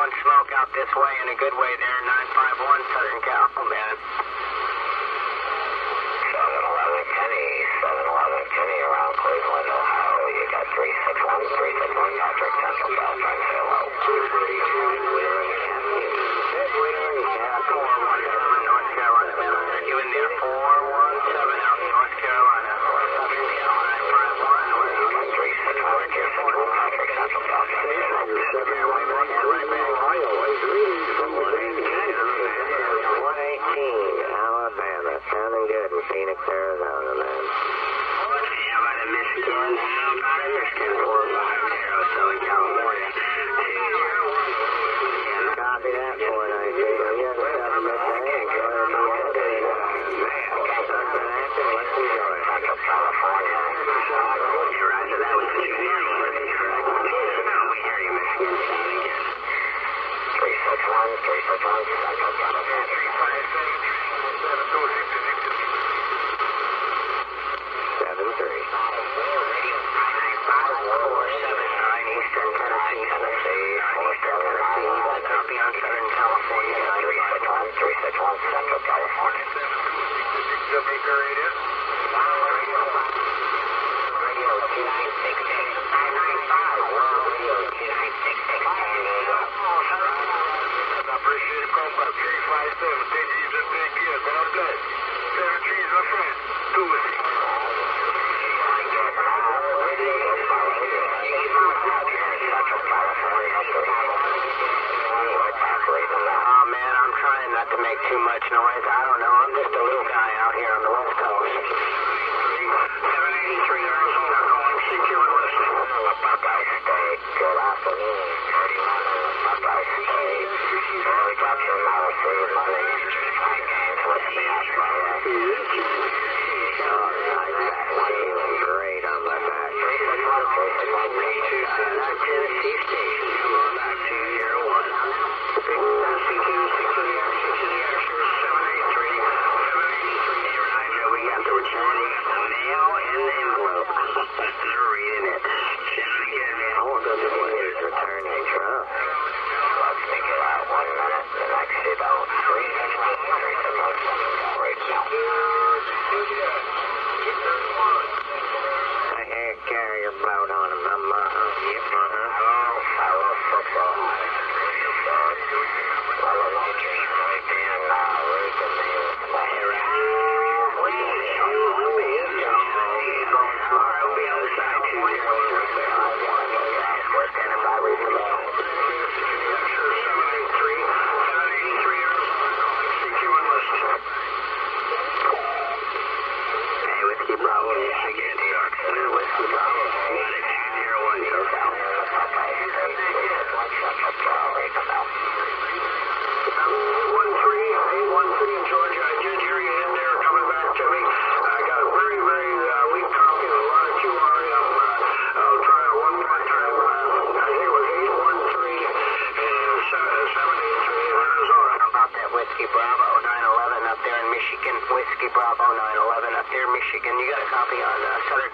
blowing smoke out this way in a good way there, 951 Southern Cal, oh, man. 711 Kenny, 711 Kenny around Cleveland, Ohio. You got 361, 361 Patrick Central Cal, trying to say hello. too much noise. I don't know. I'm just a little guy out here on the copy on uh, Southern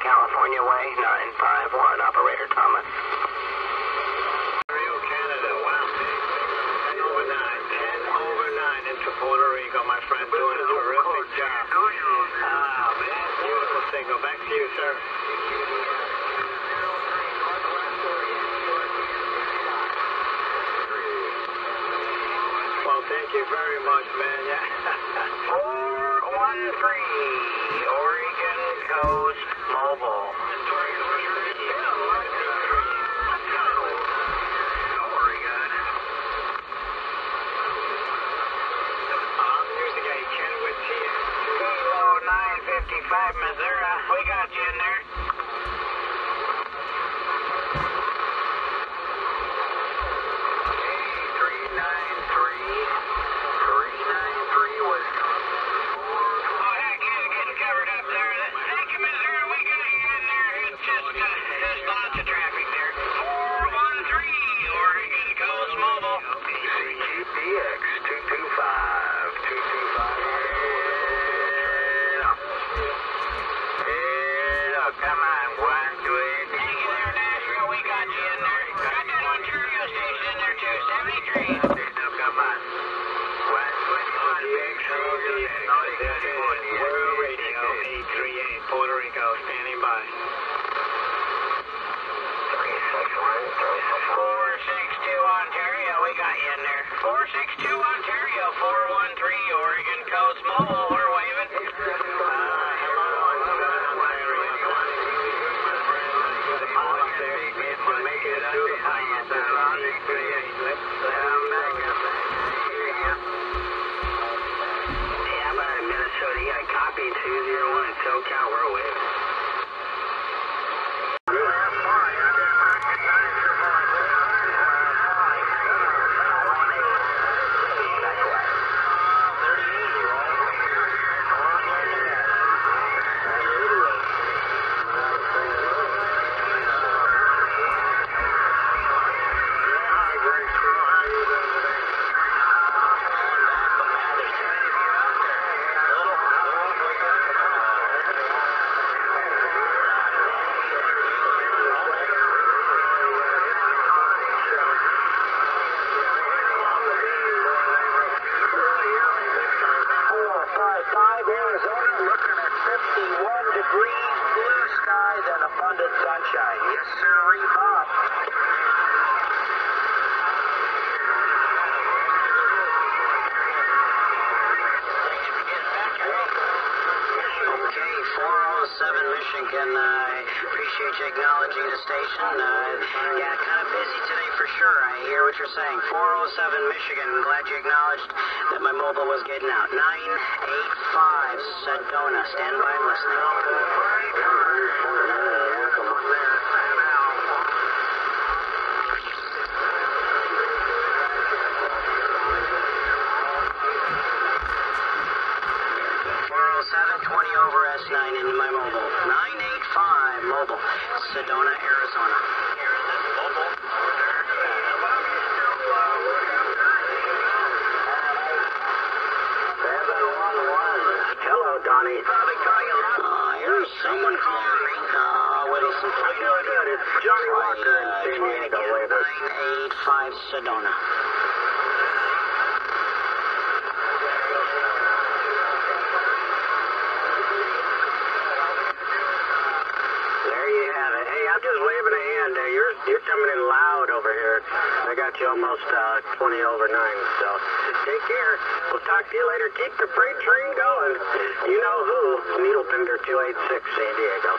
407 Michigan. I appreciate you acknowledging the station. Uh, yeah, kind of busy today for sure. I hear what you're saying. 407 Michigan. Glad you acknowledged that my mobile was getting out. 985 Sedona. Stand by and listening. Twenty over S nine into my mobile. Nine eight five mobile. Sedona, Arizona. Hello, Donnie. Uh, here's someone calling me. Uh, what is some fine audio? It's Johnny Walker in San Try Diego. Nine eight five Sedona. There you have it. Hey, I'm just waving a hand. Uh, you're you're coming in loud over here. I got you almost uh, 20 over 9. So take care. We'll talk to you later. Keep the freight train going. You know who? Needlefinger 286 San Diego.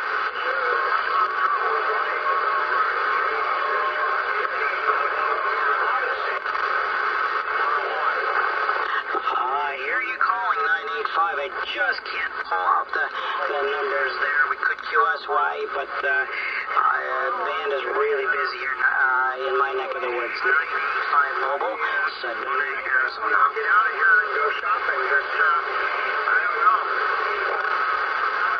You calling 985. I just can't pull out the, the numbers there. Could QSY, but uh, uh, band is really busy here uh, in my neck of the woods. 985 Mobile, Sedona, Arizona. Get out of here and go shopping, but uh, I don't know.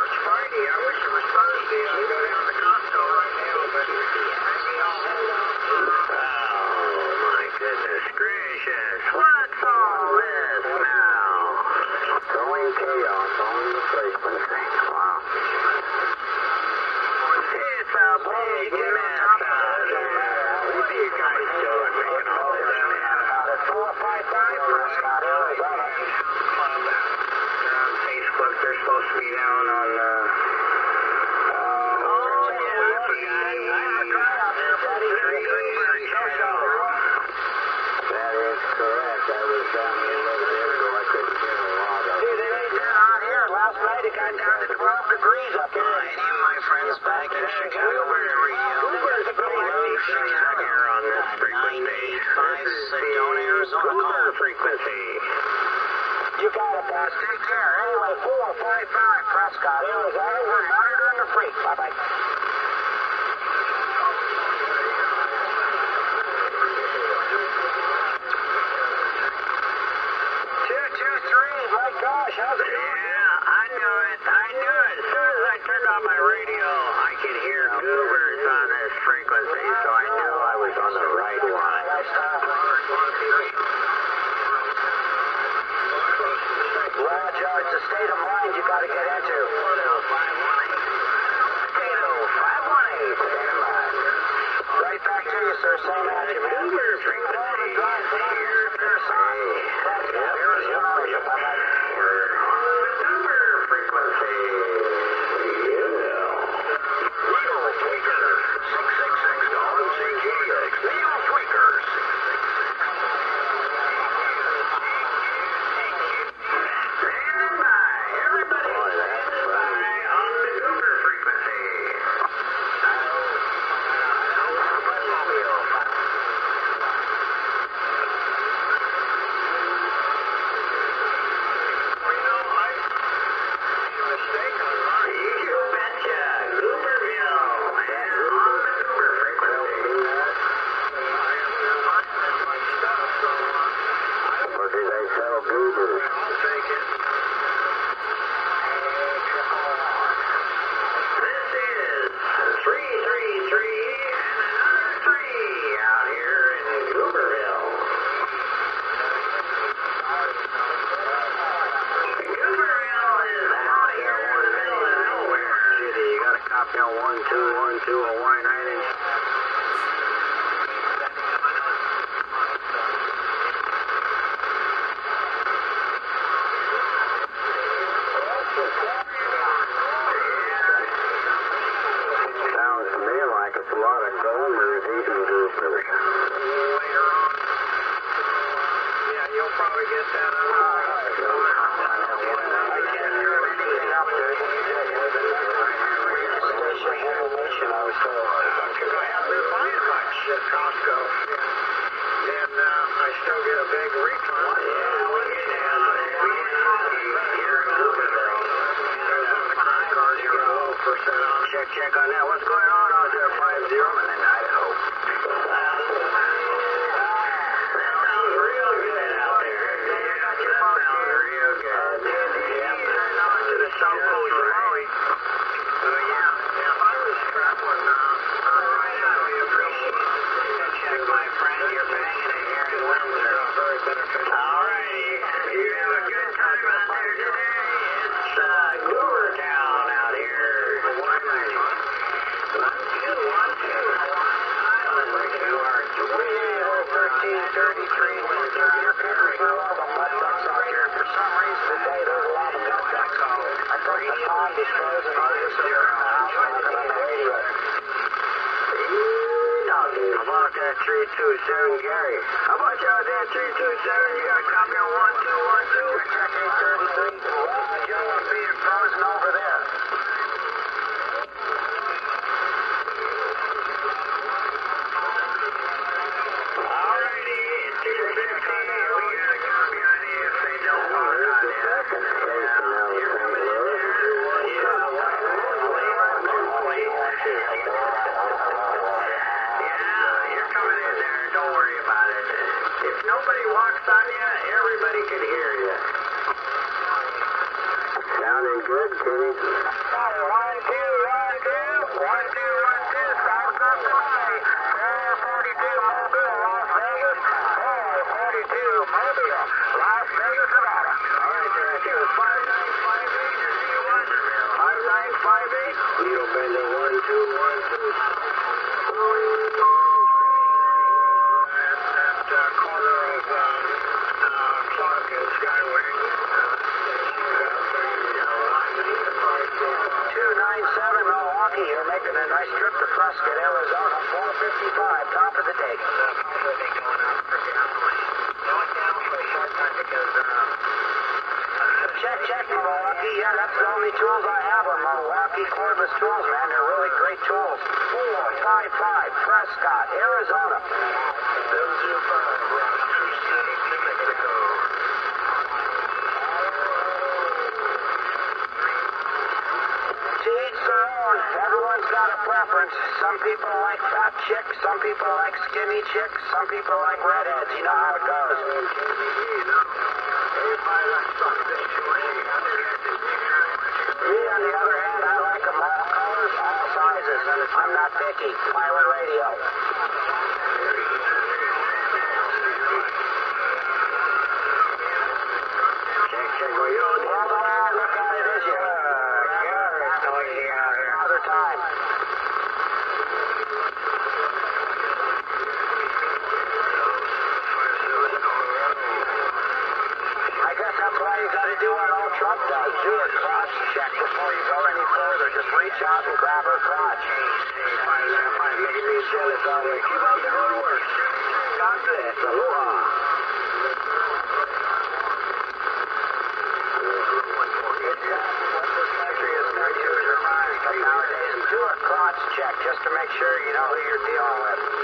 It's Friday. I wish it was Thursday. I'd go down to Costco right now, but maybe I'll hold off. Oh, my goodness gracious. What's all this now? Going chaos on the frequency. Wow. It's a big mess out here. What are you guys doing making all this mess? Four, five, five, Prescott, Arizona. They're on Facebook. They're supposed to be down on, uh... Oh, yeah, I forgot. I forgot out there, buddy. Very good for That is correct. I was down here a little bit ago. I couldn't hear a lot of Dude, it ain't that hot here. Last night it got down to 12 degrees up here. Any of my friends back in Chicago Radio. Uber's a good Hello, Chicago. Here. On this frequency. 985 Sedona, Arizona. Call. frequency. You got it, boss. Take care. Anyway, four, five, five, Arizona. We're monitoring the freak. Bye-bye. check, on that. What's going on out there, 5-0? 295, Prescott, Arizona. 005, route New Mexico. Everyone's got a preference. Some people like fat chicks, some people like skinny chicks, some people like redheads. You know how it goes. Me, on the Doc Vicky, Myron Radio. check just to make sure you know who you're dealing with.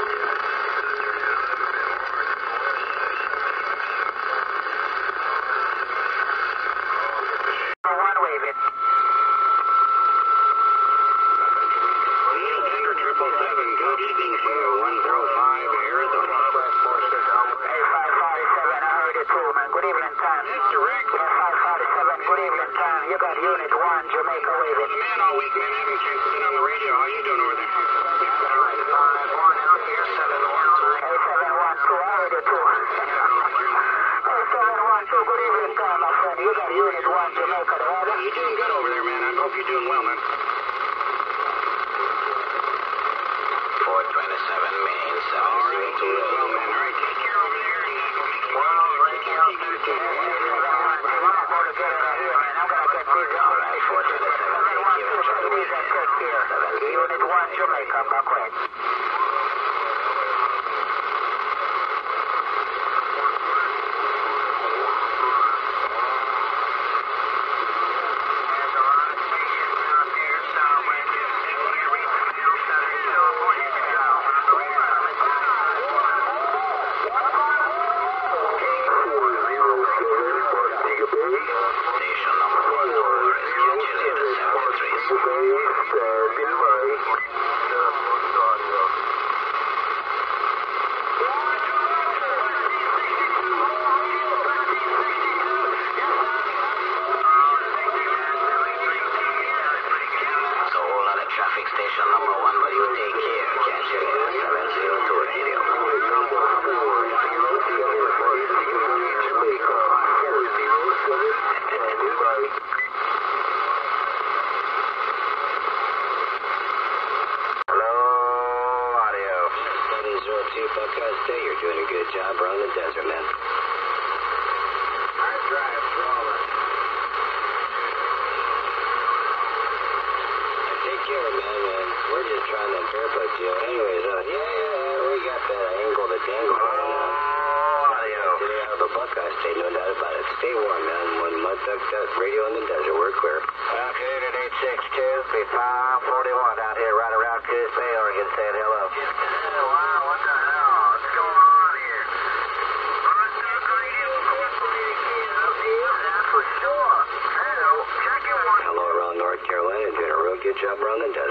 Radio in the desert, we're clear. Altitude at 862, be 541 out here, right around Coos Bay, Oregon, saying hello. Wow, what the hell? What's going on here? Radio, that's for sure. Hello, check one. Hello, around North Carolina, doing a real good job around the desert.